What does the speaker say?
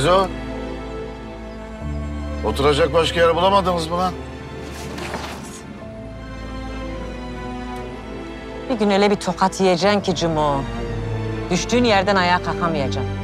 o? Oturacak başka yer bulamadınız mı lan? Bir gün öyle bir tokat yiyeceksin ki cumo. Düştüğün yerden ayağa kalkamayacaksın.